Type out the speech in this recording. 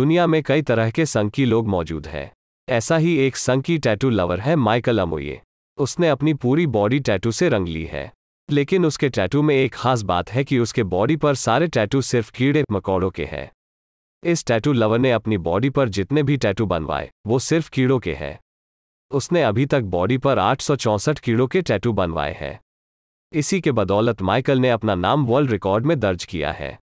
दुनिया में कई तरह के संकी लोग मौजूद हैं। ऐसा ही एक संकी टैटू लवर है माइकल अमोये उसने अपनी पूरी बॉडी टैटू से रंग ली है। लेकिन उसके टैटू में एक खास बात है कि उसके बॉडी पर सारे टैटू सिर्फ़ कीड़े मकोड़ों के हैं। इस टैटू लवर ने अपनी बॉडी पर जितने भी टैटू बनवाए, वो सिर्फ़ कीड़ों के हैं। उसने अभी तक बॉडी पर आठ सौ चौंसठ कीड़ों के टैटू बनवाए हैं। इसी के बदौलत माइकल ने अपना नाम वर्ल्ड रिकॉर्ड में दर्ज किया है।